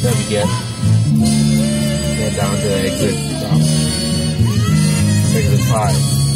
There we get. Go down to the exit. um, Exit 5.